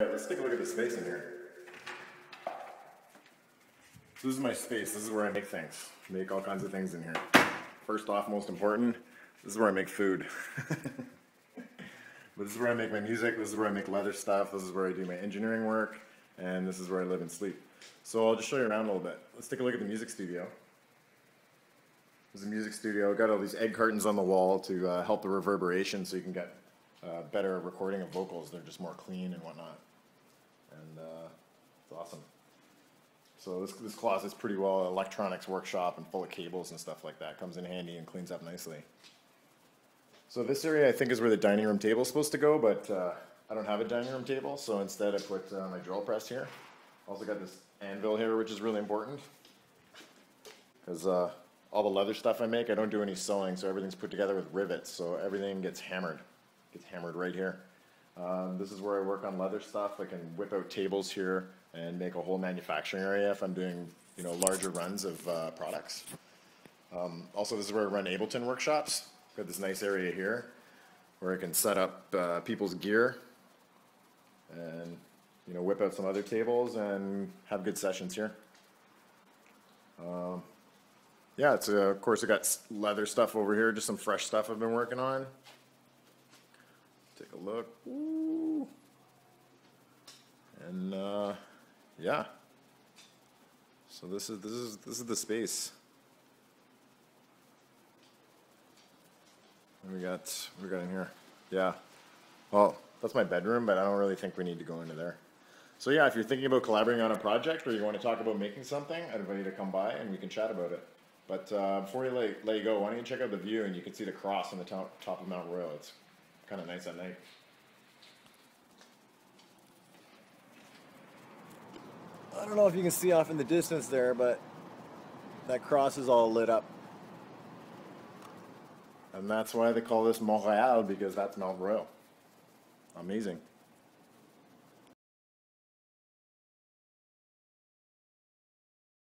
Let's take a look at the space in here. So this is my space. This is where I make things. Make all kinds of things in here. First off, most important, this is where I make food. but this is where I make my music. This is where I make leather stuff. This is where I do my engineering work, and this is where I live and sleep. So I'll just show you around a little bit. Let's take a look at the music studio. This is a music studio. Got all these egg cartons on the wall to uh, help the reverberation, so you can get uh, better recording of vocals. They're just more clean and whatnot, awesome. So this this closet's pretty well electronics workshop and full of cables and stuff like that. Comes in handy and cleans up nicely. So this area I think is where the dining room table is supposed to go, but uh, I don't have a dining room table, so instead I put uh, my drill press here. Also got this anvil here, which is really important because uh, all the leather stuff I make, I don't do any sewing, so everything's put together with rivets, so everything gets hammered. Gets hammered right here. Um, this is where I work on leather stuff. I can whip out tables here and make a whole manufacturing area if I'm doing, you know, larger runs of uh, products. Um, also, this is where I run Ableton workshops. Got this nice area here where I can set up uh, people's gear and, you know, whip out some other tables and have good sessions here. Um, yeah, it's uh, of course I got leather stuff over here, just some fresh stuff I've been working on. Take a look. Ooh. And uh, yeah. So this is this is this is the space. We got we got in here. Yeah. Well, that's my bedroom, but I don't really think we need to go into there. So yeah, if you're thinking about collaborating on a project or you want to talk about making something, I'd invite you to come by and we can chat about it. But uh, before you let, let you go, why don't you check out the view and you can see the cross on the top, top of Mount Royal. It's kind of nice at night. I don't know if you can see off in the distance there, but that cross is all lit up. And that's why they call this Montreal because that's Mount Royal. Amazing.